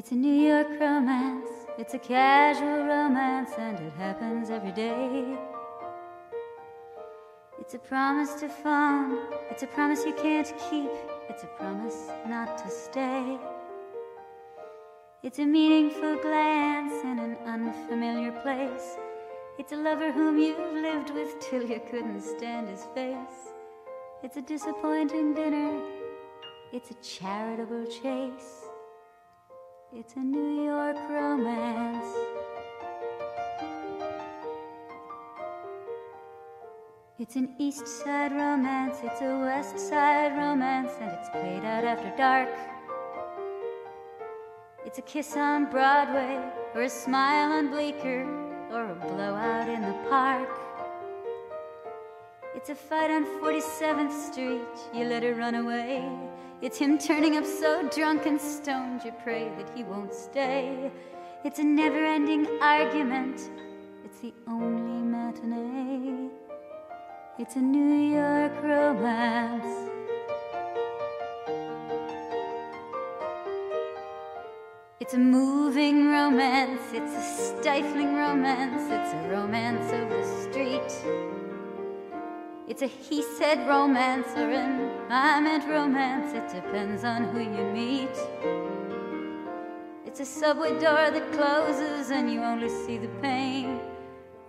It's a New York romance, it's a casual romance, and it happens every day. It's a promise to phone, it's a promise you can't keep, it's a promise not to stay. It's a meaningful glance in an unfamiliar place. It's a lover whom you've lived with till you couldn't stand his face. It's a disappointing dinner, it's a charitable chase. It's a New York romance. It's an East Side romance, it's a West Side romance, and it's played out after dark. It's a kiss on Broadway, or a smile on Bleecker, or a blowout in the park. It's a fight on 47th Street, you let her run away. It's him turning up so drunk and stoned, you pray that he won't stay. It's a never ending argument, it's the only matinee. It's a New York romance. It's a moving romance, it's a stifling romance, it's a romance of the street. It's a he said romance or an I meant romance, it depends on who you meet. It's a subway door that closes and you only see the pain,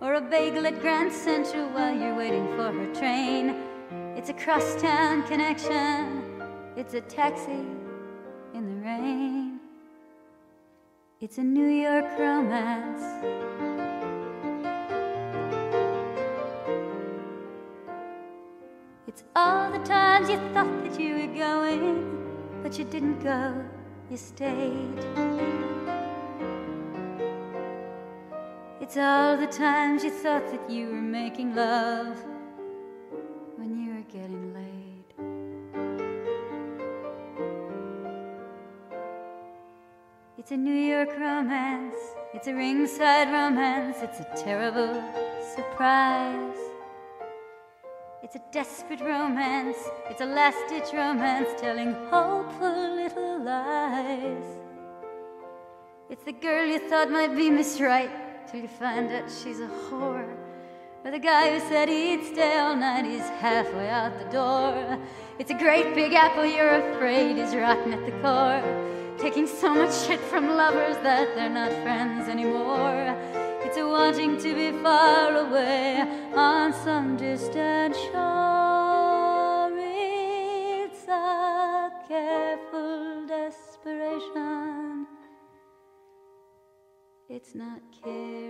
or a bagel at Grand Central while you're waiting for her train. It's a crosstown connection, it's a taxi in the rain. It's a New York romance. It's all the times you thought that you were going, but you didn't go, you stayed. It's all the times you thought that you were making love when you were getting laid. It's a New York romance, it's a ringside romance, it's a terrible surprise. It's a desperate romance, it's a last ditch romance telling hopeful little lies. It's the girl you thought might be Miss Right till you find out she's a whore. Or the guy who said he'd stay all night, he's halfway out the door. It's a great big apple you're afraid is rotten at the core. Taking so much shit from lovers that they're not friends anymore. Wanting to be far away on some distant shore. It's a careful desperation. It's not care.